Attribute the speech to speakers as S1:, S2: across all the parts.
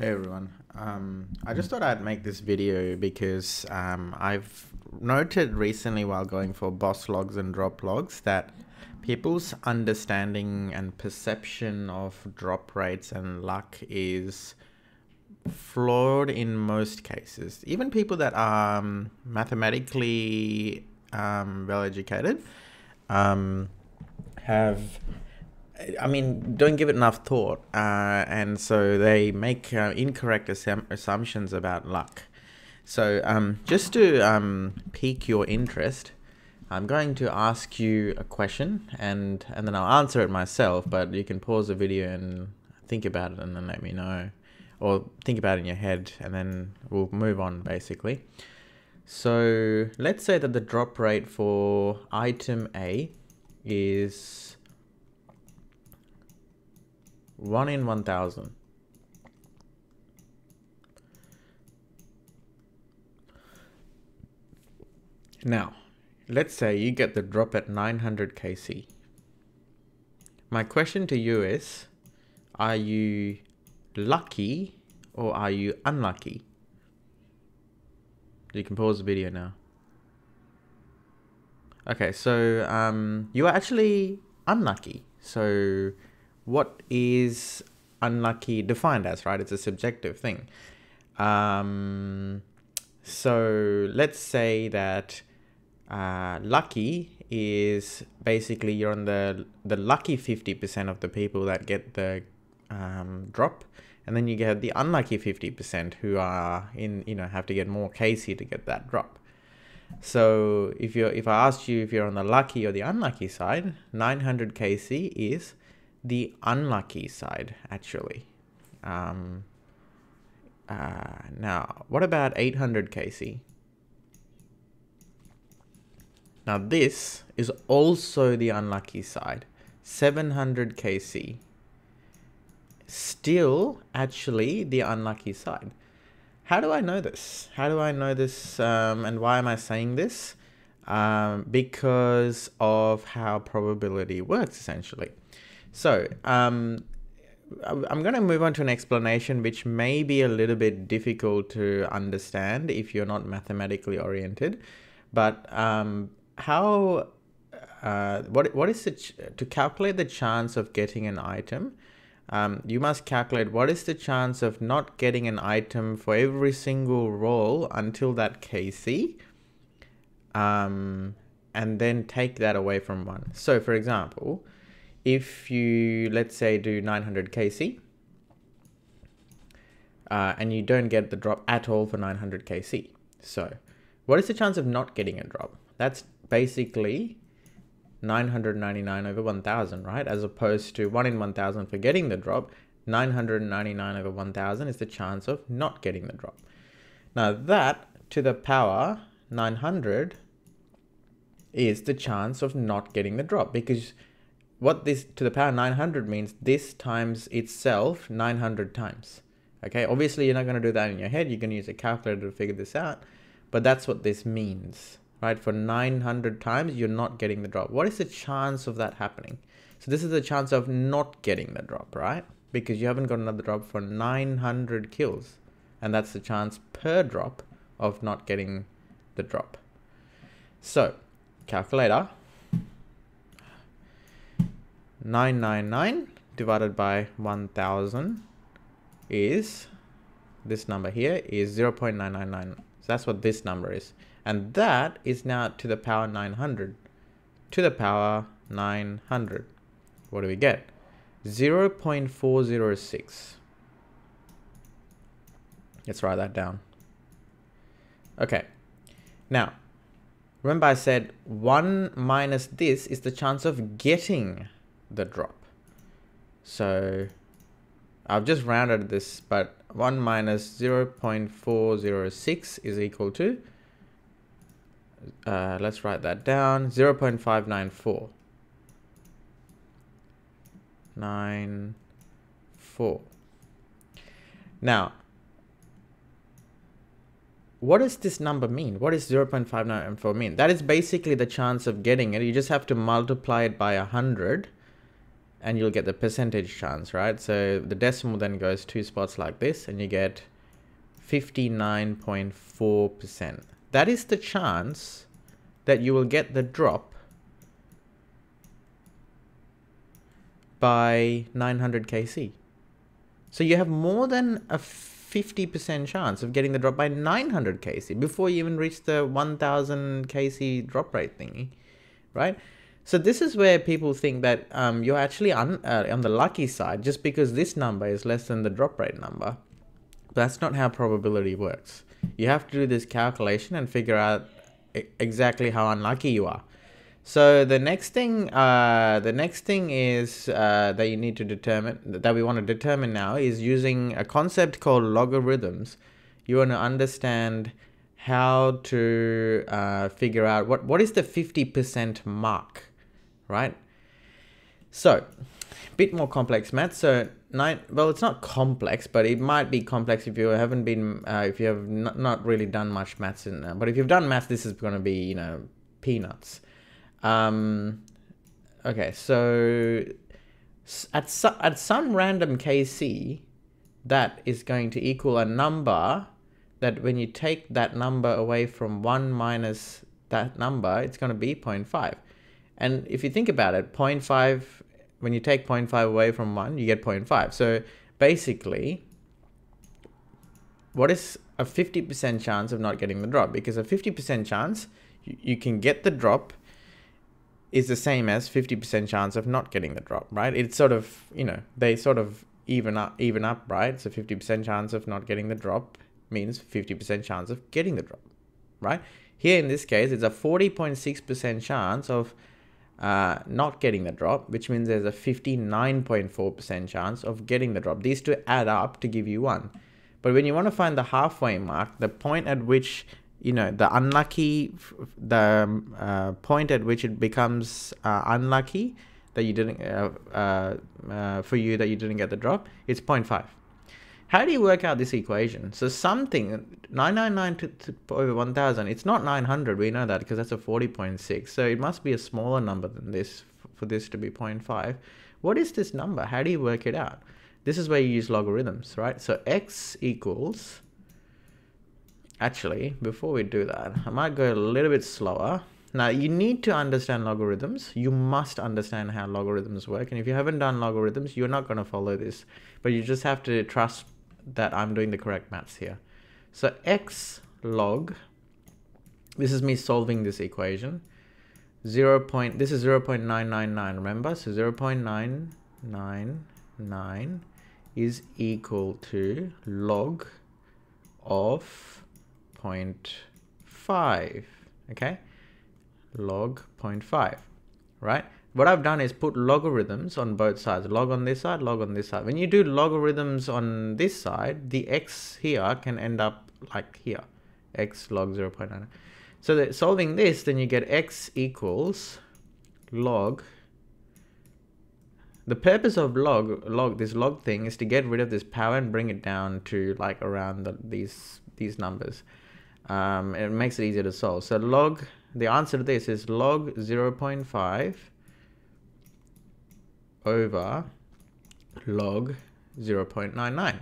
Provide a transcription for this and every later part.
S1: Hey everyone. Um, I just thought I'd make this video because um, I've noted recently while going for boss logs and drop logs that people's understanding and perception of drop rates and luck is flawed in most cases. Even people that are um, mathematically um, well educated um, have I mean, don't give it enough thought, uh, and so they make uh, incorrect assum- assumptions about luck. So, um, just to um, pique your interest, I'm going to ask you a question, and and then I'll answer it myself. But you can pause the video and think about it, and then let me know, or think about it in your head, and then we'll move on. Basically, so let's say that the drop rate for item A is 1 in 1000. Now, let's say you get the drop at 900 KC. My question to you is, are you lucky or are you unlucky? You can pause the video now. Okay, so um, you are actually unlucky. So what is unlucky defined as, right? It's a subjective thing. Um, so let's say that uh, lucky is basically you're on the the lucky 50% of the people that get the um, drop and then you get the unlucky 50% who are in you know have to get more KC to get that drop so if you if I asked you if you're on the lucky or the unlucky side 900 KC is the unlucky side, actually. Um, uh, now, what about 800 KC? Now this is also the unlucky side, 700 KC. Still, actually, the unlucky side. How do I know this? How do I know this um, and why am I saying this? Um, because of how probability works, essentially. So, um, I'm going to move on to an explanation which may be a little bit difficult to understand if you're not mathematically oriented. But um, how, uh, what, what is it to calculate the chance of getting an item? Um, you must calculate what is the chance of not getting an item for every single roll until that KC. Um, and then take that away from one. So, for example, if you, let's say, do 900 KC, uh, and you don't get the drop at all for 900 KC. So what is the chance of not getting a drop? That's basically 999 over 1000, right? As opposed to 1 in 1000 for getting the drop, 999 over 1000 is the chance of not getting the drop. Now that to the power 900 is the chance of not getting the drop because what this to the power 900 means this times itself 900 times. Okay, obviously you're not going to do that in your head. You're going to use a calculator to figure this out. But that's what this means, right? For 900 times, you're not getting the drop. What is the chance of that happening? So this is the chance of not getting the drop, right? Because you haven't got another drop for 900 kills. And that's the chance per drop of not getting the drop. So, calculator, 999 divided by 1000 is this number here is 0 0.999 so that's what this number is. And that is now to the power 900 to the power 900 what do we get? 0 0.406 let's write that down. Okay. Now remember I said 1 minus this is the chance of getting the drop. So I've just rounded this, but 1 minus 0 0.406 is equal to, uh, let's write that down, 0 0.594. 9, 4. Now, what does this number mean? What does 0.594 mean? That is basically the chance of getting it. You just have to multiply it by 100 and you'll get the percentage chance, right? So the decimal then goes two spots like this and you get 59.4%. That is the chance that you will get the drop by 900 kc. So you have more than a 50% chance of getting the drop by 900 kc before you even reach the 1000 kc drop rate thingy, right? So this is where people think that um, you're actually un, uh, on the lucky side just because this number is less than the drop rate number. That's not how probability works. You have to do this calculation and figure out exactly how unlucky you are. So the next thing, uh, the next thing is uh, that you need to determine that we want to determine now is using a concept called logarithms. You want to understand how to uh, figure out what what is the fifty percent mark, right? So, a bit more complex math. So nine, well, it's not complex, but it might be complex if you haven't been, uh, if you have not, not really done much maths in there. But if you've done maths, this is going to be, you know, peanuts. Um, okay, so at, su at some random KC, that is going to equal a number that when you take that number away from 1 minus that number, it's going to be 0.5. And if you think about it, 0.5, when you take 0.5 away from 1, you get 0.5. So basically, what is a 50% chance of not getting the drop? Because a 50% chance, you, you can get the drop is the same as 50% chance of not getting the drop, right? It's sort of, you know, they sort of even up, even up, right? So 50% chance of not getting the drop means 50% chance of getting the drop, right? Here in this case, it's a 40.6% chance of uh, not getting the drop, which means there's a 59.4% chance of getting the drop. These two add up to give you one. But when you want to find the halfway mark, the point at which you know the unlucky the um, uh, point at which it becomes uh, unlucky that you didn't uh, uh, for you that you didn't get the drop it's 0.5 how do you work out this equation so something 999 to, to over 1000 it's not 900 we know that because that's a 40.6 so it must be a smaller number than this for this to be 0.5 what is this number how do you work it out this is where you use logarithms right so x equals Actually, before we do that, I might go a little bit slower. Now, you need to understand logarithms. You must understand how logarithms work. And if you haven't done logarithms, you're not going to follow this. But you just have to trust that I'm doing the correct maths here. So x log, this is me solving this equation. 0. Point, this is 0 0.999, remember? So 0 0.999 is equal to log of 0.5 okay log 0.5 right what I've done is put logarithms on both sides. Log on this side log on this side. When you do logarithms on this side the x here can end up like here. X log 0.9 so that solving this then you get x equals log. The purpose of log log this log thing is to get rid of this power and bring it down to like around the, these these numbers. Um, it makes it easier to solve. So log, the answer to this is log 0.5 over log 0.99.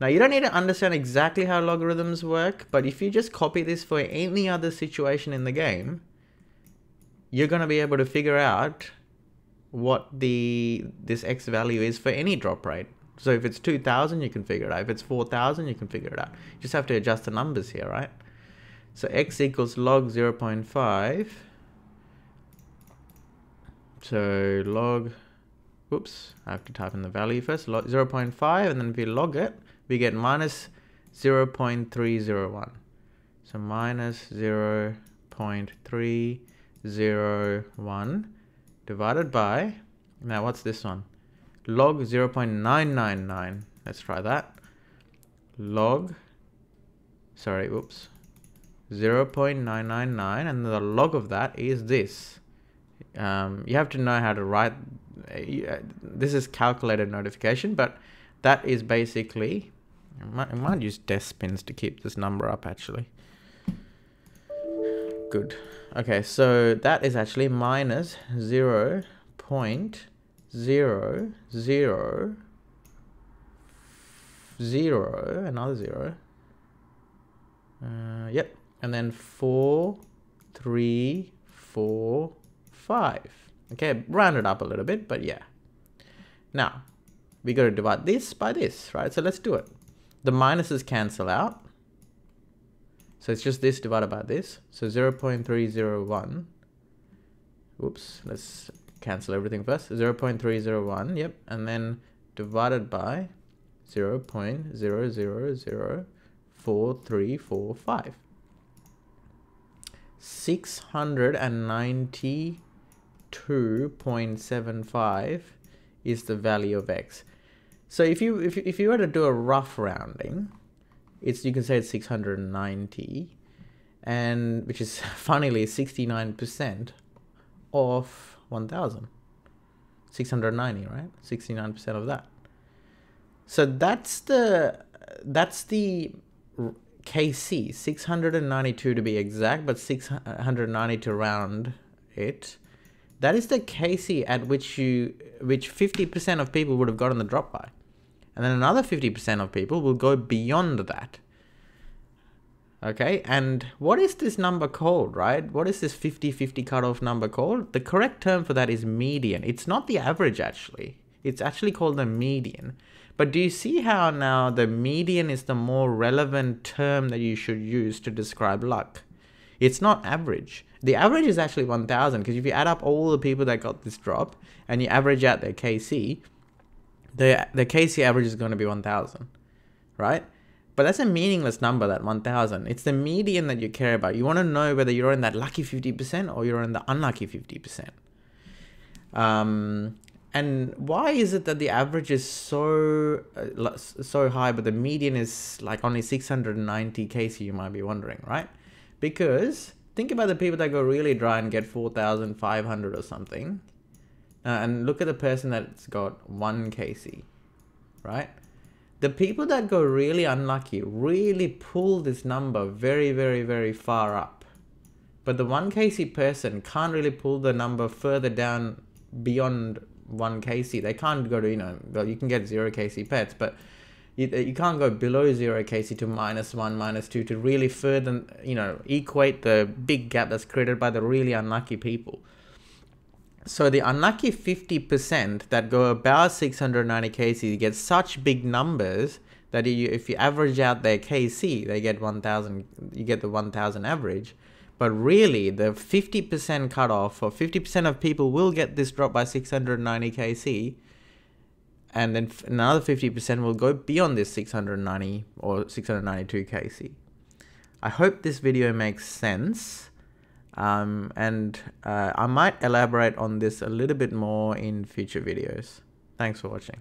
S1: Now you don't need to understand exactly how logarithms work, but if you just copy this for any other situation in the game, you're going to be able to figure out what the this x value is for any drop rate. So if it's 2000, you can figure it out. If it's 4000, you can figure it out. You just have to adjust the numbers here, right? So x equals log 0 0.5. So log, oops, I have to type in the value first, 0 0.5, and then if we log it, we get minus 0 0.301. So minus 0 0.301 divided by, now what's this one? Log 0 0.999. Let's try that. Log, sorry, oops, 0.999 and the log of that is this. Um, you have to know how to write, this is calculated notification, but that is basically, I might, I might use Deskpins to keep this number up actually. Good. Okay, so that is actually minus 0 0, 0, 0, another 0. Uh, yep, and then 4, 3, 4, 5. Okay, round it up a little bit, but yeah. Now, we got to divide this by this, right? So let's do it. The minuses cancel out. So it's just this divided by this. So 0 0.301. Oops, let's cancel everything first. 0 0.301, yep. And then divided by 0 0.0004345. 692.75 is the value of x. So if you if if you were to do a rough rounding, it's you can say it's 690 and which is funnily 69% of 1000 690 right? 69% of that. So that's the that's the kc 692 to be exact but 690 to round it that is the kc at which you which 50% of people would have gotten the drop by and then another 50% of people will go beyond that. Okay, and what is this number called, right? What is this 50-50 cutoff number called? The correct term for that is median. It's not the average, actually. It's actually called the median. But do you see how now the median is the more relevant term that you should use to describe luck? It's not average. The average is actually 1000 because if you add up all the people that got this drop and you average out their KC, the the KC average is going to be 1000, right? But that's a meaningless number, that 1000. It's the median that you care about. You want to know whether you're in that lucky 50% or you're in the unlucky 50%. Um, and why is it that the average is so uh, so high, but the median is like only 690 KC, you might be wondering, right? Because think about the people that go really dry and get 4,500 or something uh, and look at the person that's got 1 kc, right? The people that go really unlucky really pull this number very, very, very far up. But the 1 kc person can't really pull the number further down beyond 1 kc. They can't go to, you know, well, you can get 0 kc pets, but you, uh, you can't go below 0 kc to minus 1, minus 2 to really further, you know, equate the big gap that's created by the really unlucky people. So the unlucky 50% that go about 690 kc get such big numbers that you, if you average out their kc, they get 1000, you get the 1000 average. But really, the 50% cutoff, or 50% of people will get this drop by 690 kc, and then another 50% will go beyond this 690 or 692 kc. I hope this video makes sense. Um, and uh, I might elaborate on this a little bit more in future videos. Thanks for watching.